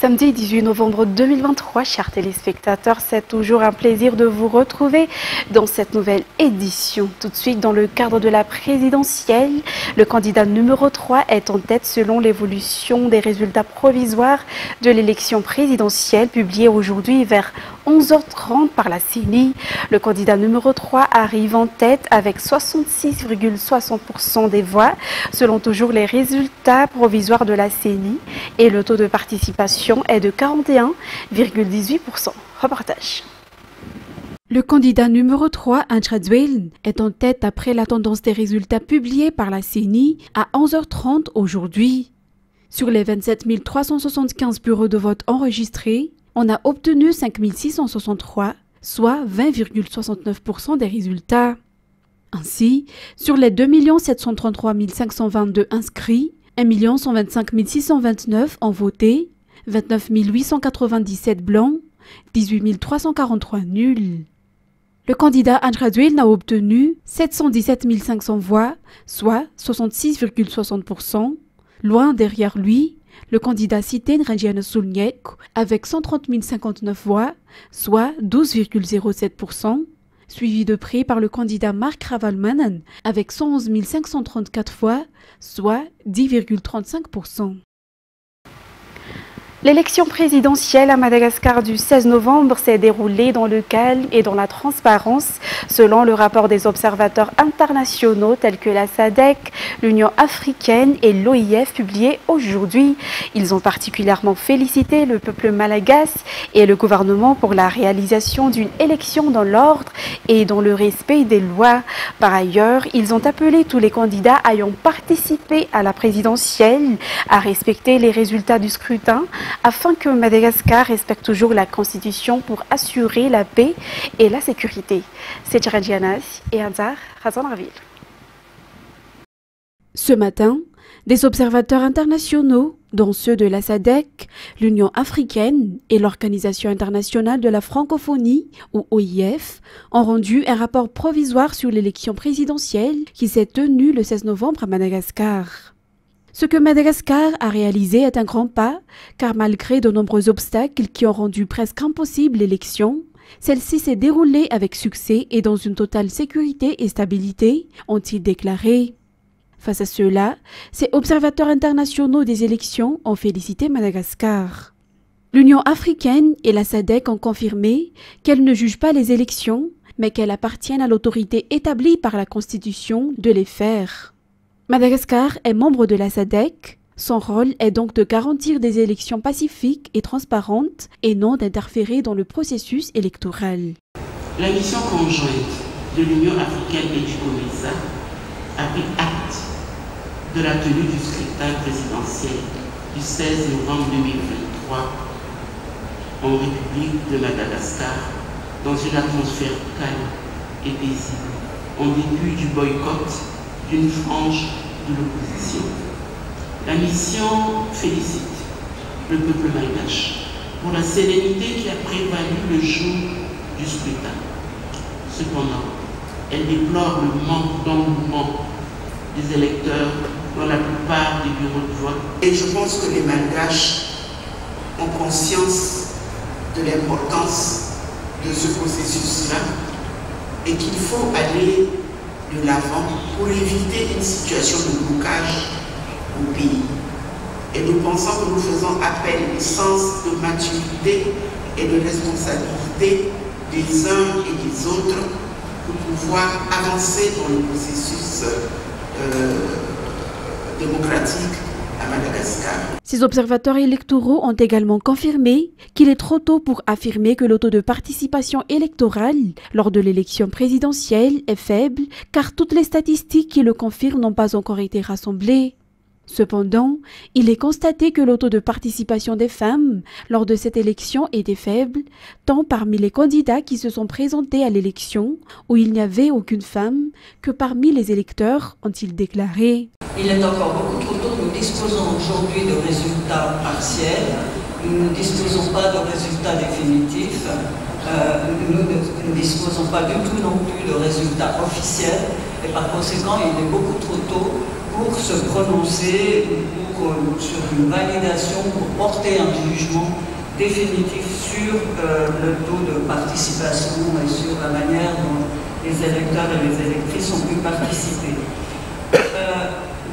Samedi 18 novembre 2023, chers téléspectateurs, c'est toujours un plaisir de vous retrouver dans cette nouvelle édition. Tout de suite, dans le cadre de la présidentielle, le candidat numéro 3 est en tête selon l'évolution des résultats provisoires de l'élection présidentielle publiée aujourd'hui vers 11h30 par la CENI. Le candidat numéro 3 arrive en tête avec 66,60% des voix selon toujours les résultats provisoires de la CENI et le taux de participation est de 41,18%. Reportage. Le candidat numéro 3, Anchadwell, est en tête après la tendance des résultats publiés par la CENI à 11h30 aujourd'hui. Sur les 27 375 bureaux de vote enregistrés, on a obtenu 5 663, soit 20,69% des résultats. Ainsi, sur les 2 733 522 inscrits, 1 125 629 ont voté 29 897 blancs, 18 343 nuls. Le candidat Andradwil n'a obtenu 717 500 voix, soit 66,60%. Loin derrière lui, le candidat cité Nranjiana Sulniek avec 130 059 voix, soit 12,07%, suivi de près par le candidat Mark Ravalmanen avec 111 534 voix, soit 10,35%. L'élection présidentielle à Madagascar du 16 novembre s'est déroulée dans le calme et dans la transparence, selon le rapport des observateurs internationaux tels que la SADEC, l'Union africaine et l'OIF publié aujourd'hui. Ils ont particulièrement félicité le peuple malagasy et le gouvernement pour la réalisation d'une élection dans l'ordre et dans le respect des lois. Par ailleurs, ils ont appelé tous les candidats ayant participé à la présidentielle à respecter les résultats du scrutin afin que Madagascar respecte toujours la Constitution pour assurer la paix et la sécurité. C'est et Anzar Razanraville. Ce matin, des observateurs internationaux, dont ceux de la SADEC, l'Union africaine et l'Organisation internationale de la francophonie, ou OIF, ont rendu un rapport provisoire sur l'élection présidentielle qui s'est tenue le 16 novembre à Madagascar. Ce que Madagascar a réalisé est un grand pas, car malgré de nombreux obstacles qui ont rendu presque impossible l'élection, celle-ci s'est déroulée avec succès et dans une totale sécurité et stabilité, ont-ils déclaré. Face à cela, ces observateurs internationaux des élections ont félicité Madagascar. L'Union africaine et la SADC ont confirmé qu'elles ne jugent pas les élections, mais qu'elles appartiennent à l'autorité établie par la Constitution de les faire. Madagascar est membre de la SADC. Son rôle est donc de garantir des élections pacifiques et transparentes et non d'interférer dans le processus électoral. La mission conjointe de l'Union africaine et du COMESA a pris acte de la tenue du scrutin présidentiel du 16 novembre 2023 en République de Madagascar dans une atmosphère calme et paisible en début du boycott d'une frange de l'opposition. La mission félicite le peuple malgache pour la sérénité qui a prévalu le jour du scrutin. Cependant, elle déplore le manque d'engouement des électeurs dans la plupart des bureaux de vote. Et je pense que les malgaches ont conscience de l'importance de ce processus-là et qu'il faut aller de l'avant pour éviter une situation de blocage au pays. Et nous pensons que nous faisons appel au sens de maturité et de responsabilité des uns et des autres pour pouvoir avancer dans le processus euh, démocratique ces observateurs électoraux ont également confirmé qu'il est trop tôt pour affirmer que le taux de participation électorale lors de l'élection présidentielle est faible, car toutes les statistiques qui le confirment n'ont pas encore été rassemblées. Cependant, il est constaté que le taux de participation des femmes lors de cette élection était faible, tant parmi les candidats qui se sont présentés à l'élection, où il n'y avait aucune femme, que parmi les électeurs, ont-ils déclaré. Il est encore beaucoup trop tôt. Nous disposons aujourd'hui de résultats partiels. Nous ne disposons pas de résultats définitifs. Euh, nous ne disposons pas du tout non plus de résultats officiels. Et par conséquent, il est beaucoup trop tôt pour se prononcer, pour sur une validation pour porter un jugement définitif sur euh, le taux de participation et sur la manière dont les électeurs et les électrices ont pu participer.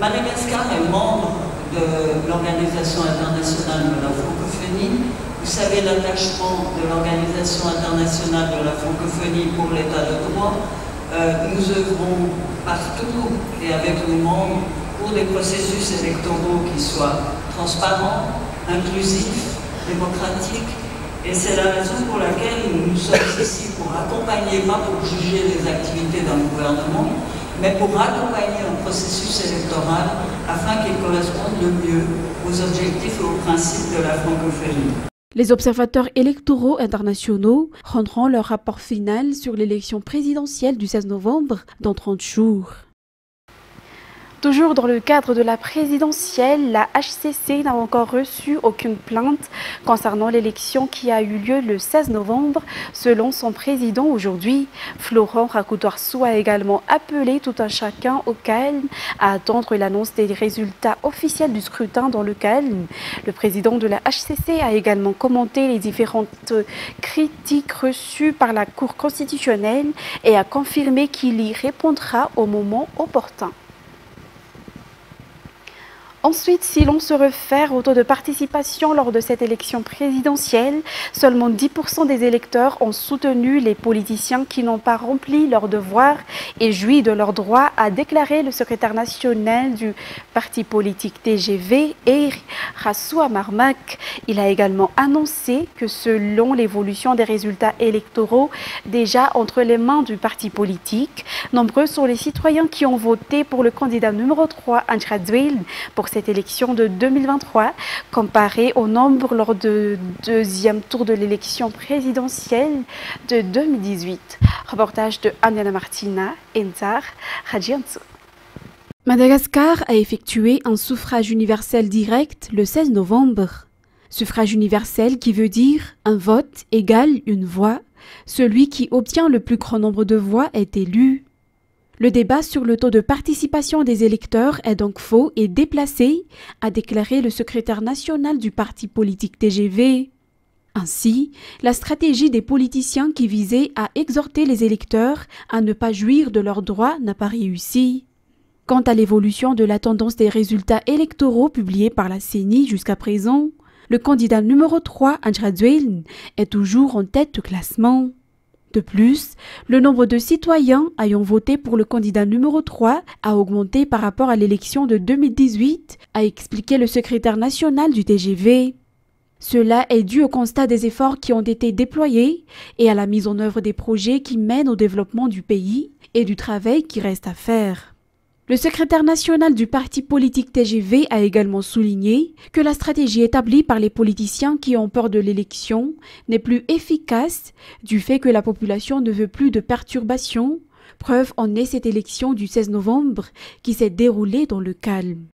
Madagascar est membre de l'Organisation internationale de la francophonie. Vous savez l'attachement de l'Organisation internationale de la francophonie pour l'état de droit. Euh, nous œuvrons partout et avec nos membres pour des processus électoraux qui soient transparents, inclusifs, démocratiques. Et c'est la raison pour laquelle nous sommes ici pour accompagner, pas pour juger les activités d'un gouvernement, mais pour accompagner un processus électoral afin qu'il corresponde le mieux aux objectifs et aux principes de la francophonie. Les observateurs électoraux internationaux rendront leur rapport final sur l'élection présidentielle du 16 novembre dans 30 jours. Toujours dans le cadre de la présidentielle, la HCC n'a encore reçu aucune plainte concernant l'élection qui a eu lieu le 16 novembre. Selon son président aujourd'hui, Florent Rakoutoirsou a également appelé tout un chacun au calme à attendre l'annonce des résultats officiels du scrutin dans le calme. Le président de la HCC a également commenté les différentes critiques reçues par la Cour constitutionnelle et a confirmé qu'il y répondra au moment opportun. Ensuite, si l'on se réfère au taux de participation lors de cette élection présidentielle, seulement 10% des électeurs ont soutenu les politiciens qui n'ont pas rempli leur devoir et joui de leur droit à déclarer le secrétaire national du parti politique TGV, Eir Rassou Marmak. Il a également annoncé que selon l'évolution des résultats électoraux déjà entre les mains du parti politique, nombreux sont les citoyens qui ont voté pour le candidat numéro 3, Anchradwil, pour cette élection de 2023 comparé au nombre lors du deuxième tour de l'élection présidentielle de 2018. Reportage de Anna Martina, Enzar, Rajiansu. Madagascar a effectué un suffrage universel direct le 16 novembre. Suffrage universel qui veut dire un vote égale une voix. Celui qui obtient le plus grand nombre de voix est élu. Le débat sur le taux de participation des électeurs est donc faux et déplacé, a déclaré le secrétaire national du parti politique TGV. Ainsi, la stratégie des politiciens qui visait à exhorter les électeurs à ne pas jouir de leurs droits n'a pas réussi. Quant à l'évolution de la tendance des résultats électoraux publiés par la CENI jusqu'à présent, le candidat numéro 3, Anjradzuel, est toujours en tête de classement. De plus, le nombre de citoyens ayant voté pour le candidat numéro 3 a augmenté par rapport à l'élection de 2018, a expliqué le secrétaire national du TGV. Cela est dû au constat des efforts qui ont été déployés et à la mise en œuvre des projets qui mènent au développement du pays et du travail qui reste à faire. Le secrétaire national du parti politique TGV a également souligné que la stratégie établie par les politiciens qui ont peur de l'élection n'est plus efficace du fait que la population ne veut plus de perturbations. Preuve en est cette élection du 16 novembre qui s'est déroulée dans le calme.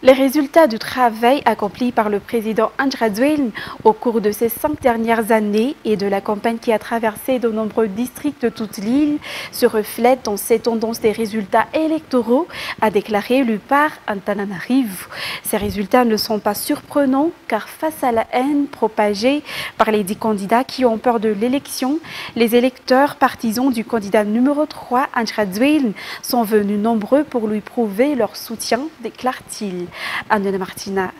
Les résultats du travail accompli par le président Andrzej au cours de ces cinq dernières années et de la campagne qui a traversé de nombreux districts de toute l'île se reflètent dans ces tendances des résultats électoraux, a déclaré l'UPAR Antananarivo. Ces résultats ne sont pas surprenants car face à la haine propagée par les dix candidats qui ont peur de l'élection, les électeurs partisans du candidat numéro 3, Andrzej sont venus nombreux pour lui prouver leur soutien, déclare-t-il. Martina,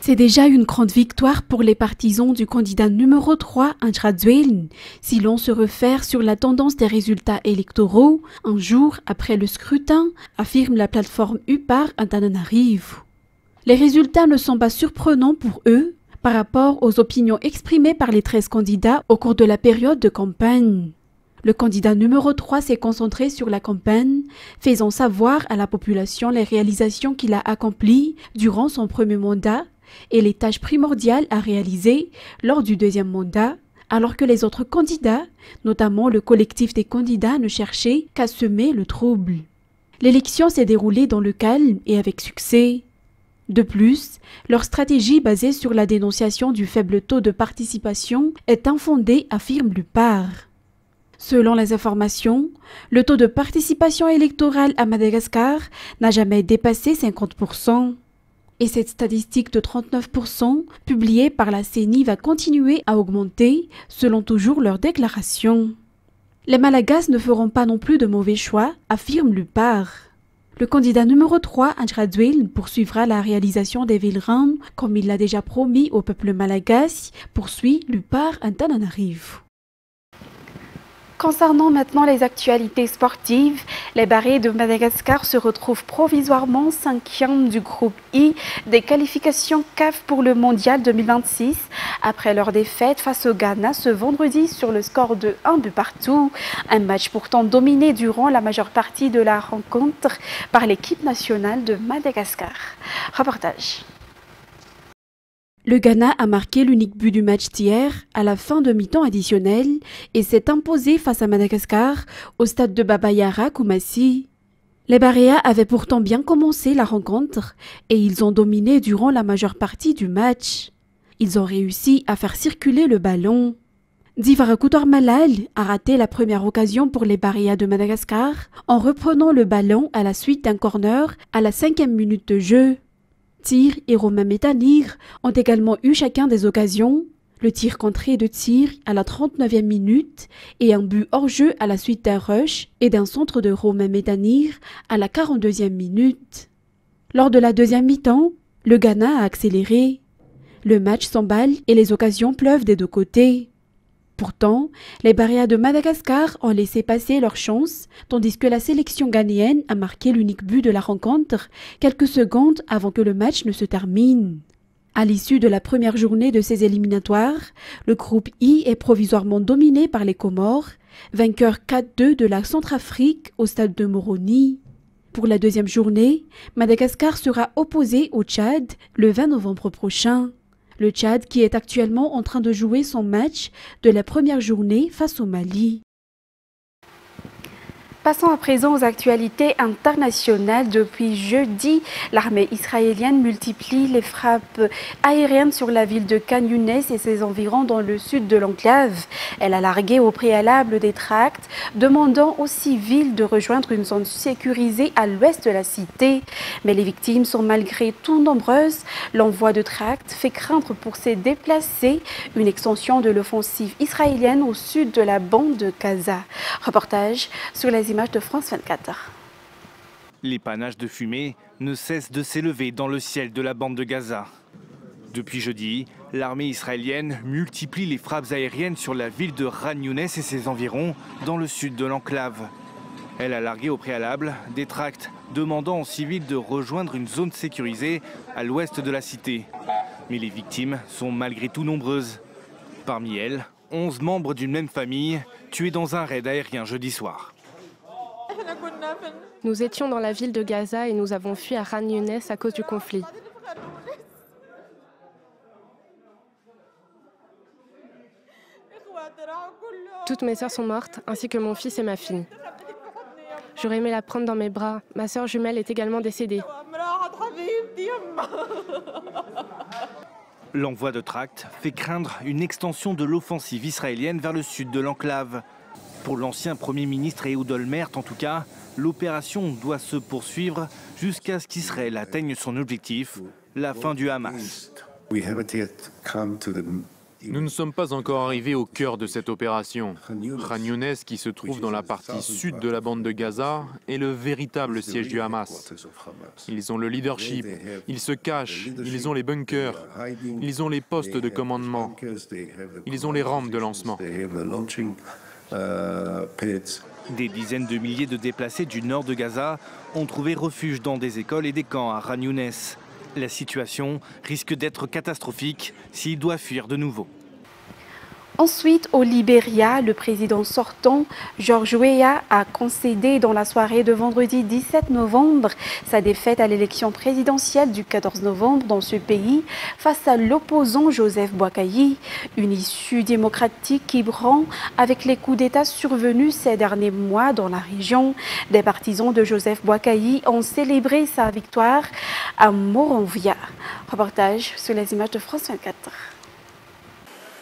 C'est déjà une grande victoire pour les partisans du candidat numéro 3, Anjradzuel, si l'on se réfère sur la tendance des résultats électoraux un jour après le scrutin, affirme la plateforme UPAR Antananarivo. Les résultats ne sont pas surprenants pour eux par rapport aux opinions exprimées par les 13 candidats au cours de la période de campagne. Le candidat numéro 3 s'est concentré sur la campagne, faisant savoir à la population les réalisations qu'il a accomplies durant son premier mandat et les tâches primordiales à réaliser lors du deuxième mandat, alors que les autres candidats, notamment le collectif des candidats, ne cherchaient qu'à semer le trouble. L'élection s'est déroulée dans le calme et avec succès. De plus, leur stratégie basée sur la dénonciation du faible taux de participation est infondée, affirme Lupard. Selon les informations, le taux de participation électorale à Madagascar n'a jamais dépassé 50%. Et cette statistique de 39% publiée par la CENI va continuer à augmenter selon toujours leurs déclarations. Les Malagas ne feront pas non plus de mauvais choix, affirme Lupar. Le candidat numéro 3, Anjradwil, poursuivra la réalisation des villes comme il l'a déjà promis au peuple malagasy, poursuit Lupar Antananarivo. Concernant maintenant les actualités sportives, les barrés de Madagascar se retrouvent provisoirement cinquième du groupe I des qualifications CAF pour le Mondial 2026 après leur défaite face au Ghana ce vendredi sur le score de 1 but partout. Un match pourtant dominé durant la majeure partie de la rencontre par l'équipe nationale de Madagascar. Reportage. Le Ghana a marqué l'unique but du match d'hier à la fin de mi-temps additionnel et s'est imposé face à Madagascar au stade de Babayara Koumassi. Les Baréas avaient pourtant bien commencé la rencontre et ils ont dominé durant la majeure partie du match. Ils ont réussi à faire circuler le ballon. Divarakutor Malal a raté la première occasion pour les Baréas de Madagascar en reprenant le ballon à la suite d'un corner à la cinquième minute de jeu. Tir et Romain Métanir ont également eu chacun des occasions. Le tir contré de tir à la 39e minute et un but hors jeu à la suite d'un rush et d'un centre de Romain Métanir à la 42e minute. Lors de la deuxième mi-temps, le Ghana a accéléré. Le match s'emballe et les occasions pleuvent des deux côtés. Pourtant, les barrières de Madagascar ont laissé passer leur chance, tandis que la sélection ghanéenne a marqué l'unique but de la rencontre quelques secondes avant que le match ne se termine. À l'issue de la première journée de ces éliminatoires, le groupe I est provisoirement dominé par les Comores, vainqueurs 4-2 de la Centrafrique au stade de Moroni. Pour la deuxième journée, Madagascar sera opposé au Tchad le 20 novembre prochain. Le Tchad qui est actuellement en train de jouer son match de la première journée face au Mali. Passons à présent aux actualités internationales. Depuis jeudi, l'armée israélienne multiplie les frappes aériennes sur la ville de Khan et ses environs dans le sud de l'enclave. Elle a largué au préalable des tracts demandant aux civils de rejoindre une zone sécurisée à l'ouest de la cité. Mais les victimes sont malgré tout nombreuses. L'envoi de tracts fait craindre pour ces déplacés une extension de l'offensive israélienne au sud de la bande de Gaza. Reportage sur les images de France 24. Les panaches de fumée ne cessent de s'élever dans le ciel de la bande de Gaza. Depuis jeudi, l'armée israélienne multiplie les frappes aériennes sur la ville de Ran Younes et ses environs dans le sud de l'enclave. Elle a largué au préalable des tracts demandant aux civils de rejoindre une zone sécurisée à l'ouest de la cité. Mais les victimes sont malgré tout nombreuses. Parmi elles, 11 membres d'une même famille tués dans un raid aérien jeudi soir. Nous étions dans la ville de Gaza et nous avons fui à Khan Younes à cause du conflit. Toutes mes sœurs sont mortes, ainsi que mon fils et ma fille. J'aurais aimé la prendre dans mes bras. Ma sœur jumelle est également décédée. L'envoi de tracts fait craindre une extension de l'offensive israélienne vers le sud de l'enclave. Pour l'ancien Premier ministre Ehud Olmert, en tout cas, l'opération doit se poursuivre jusqu'à ce qu'Israël atteigne son objectif, la fin du Hamas. Nous ne sommes pas encore arrivés au cœur de cette opération. Khan Younes, qui se trouve dans la partie sud de la bande de Gaza, est le véritable siège du Hamas. Ils ont le leadership, ils se cachent, ils ont les bunkers, ils ont les postes de commandement, ils ont les rampes de lancement. Des dizaines de milliers de déplacés du nord de Gaza ont trouvé refuge dans des écoles et des camps à Ran. La situation risque d'être catastrophique s'il doit fuir de nouveau. Ensuite, au Libéria, le président sortant, George Weah, a concédé dans la soirée de vendredi 17 novembre sa défaite à l'élection présidentielle du 14 novembre dans ce pays face à l'opposant Joseph Boakai, une issue démocratique qui branle avec les coups d'État survenus ces derniers mois dans la région. Des partisans de Joseph Boakai ont célébré sa victoire à Moronvia. Reportage sur les images de France 24.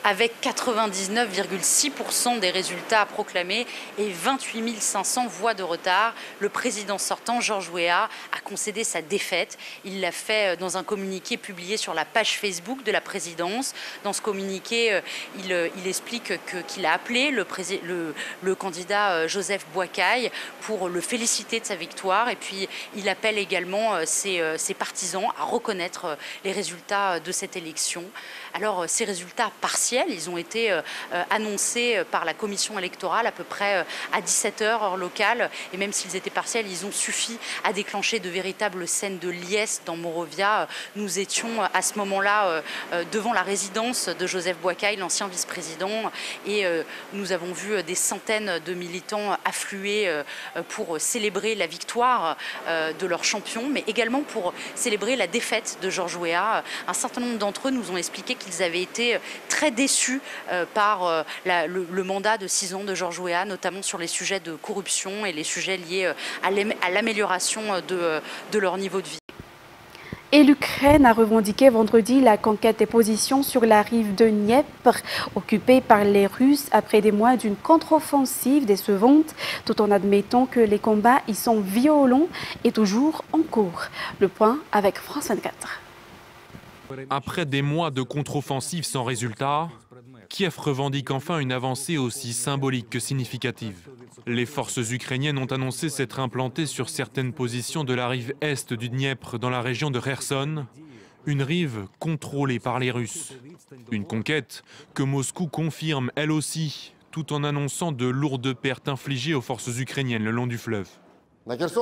Avec 99,6% des résultats proclamés et 28 500 voix de retard. Le président sortant, Georges Weah, a concédé sa défaite. Il l'a fait euh, dans un communiqué publié sur la page Facebook de la présidence. Dans ce communiqué, euh, il, il explique qu'il a appelé le, candidat Joseph Boakai pour le féliciter de sa victoire et puis il appelle également ses, ses partisans à reconnaître les résultats de cette élection. Alors ces résultats partiels, ils ont été euh, euh, annoncés euh, par la commission électorale à peu près à 17h heure locale et même s'ils étaient partiels, ils ont suffi à déclencher de véritables scènes de liesse dans Morovia. Nous étions à ce moment-là devant la résidence de Joseph Boakai, l'ancien vice-président, et nous avons vu des centaines de militants affluer pour célébrer la victoire de leur champion, mais également pour célébrer la défaite de Georges Weah. Un certain nombre d'entre eux nous ont expliqué qu'ils avaient été très déçus euh, par euh, le, mandat de six ans de Georges Weah, notamment sur les sujets de corruption et les sujets liés euh, à l'amélioration de, de leur niveau de vie. Et l'Ukraine a revendiqué vendredi la conquête des positions sur la rive de Dniepr, occupée par les Russes après des mois d'une contre-offensive décevante, tout en admettant que les combats y sont violents et toujours en cours. Le point avec France 24. Après des mois de contre-offensive sans résultat, Kiev revendique enfin une avancée aussi symbolique que significative. Les forces ukrainiennes ont annoncé s'être implantées sur certaines positions de la rive est du Dniepr dans la région de Kherson, une rive contrôlée par les Russes. Une conquête que Moscou confirme elle aussi, tout en annonçant de lourdes pertes infligées aux forces ukrainiennes le long du fleuve.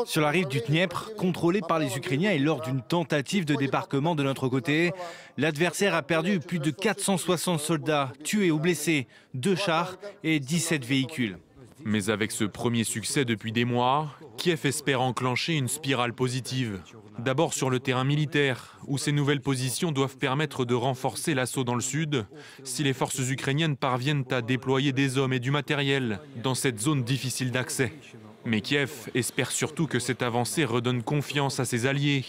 Sur la rive du Dniepr, contrôlée par les Ukrainiens et lors d'une tentative de débarquement de notre côté, l'adversaire a perdu plus de 460 soldats, tués ou blessés, deux chars et 17 véhicules. Mais avec ce premier succès depuis des mois, Kiev espère enclencher une spirale positive. D'abord sur le terrain militaire, où ces nouvelles positions doivent permettre de renforcer l'assaut dans le sud, si les forces ukrainiennes parviennent à déployer des hommes et du matériel dans cette zone difficile d'accès. Mais Kiev espère surtout que cette avancée redonne confiance à ses alliés.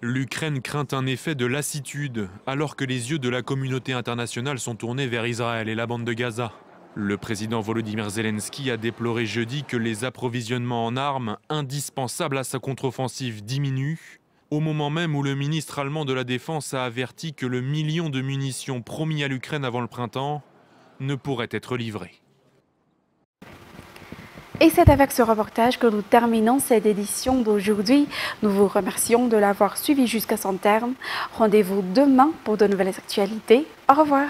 L'Ukraine craint un effet de lassitude, alors que les yeux de la communauté internationale sont tournés vers Israël et la bande de Gaza. Le président Volodymyr Zelensky a déploré jeudi que les approvisionnements en armes indispensables à sa contre-offensive diminuent, au moment même où le ministre allemand de la Défense a averti que le million de munitions promis à l'Ukraine avant le printemps ne pourrait être livré. Et c'est avec ce reportage que nous terminons cette édition d'aujourd'hui. Nous vous remercions de l'avoir suivi jusqu'à son terme. Rendez-vous demain pour de nouvelles actualités. Au revoir.